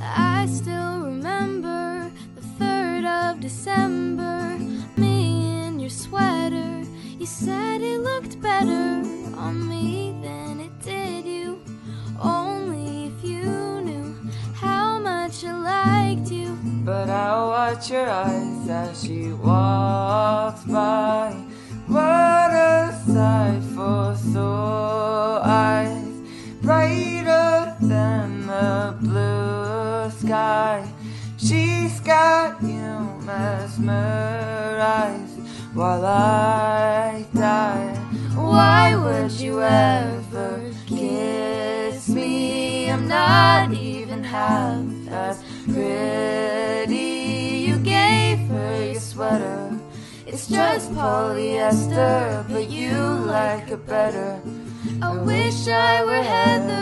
I still remember the 3rd of December. Me in your sweater. You said it looked better on me than it did you. Only if you knew how much I liked you. But I watch your eyes as she walks by. What a sight for sore eyes, brighter sky. She's got you mesmerized while I die. Why would you ever kiss me? I'm not even half as pretty. You gave her your sweater. It's just polyester, but you like it better. I wish I were Heather.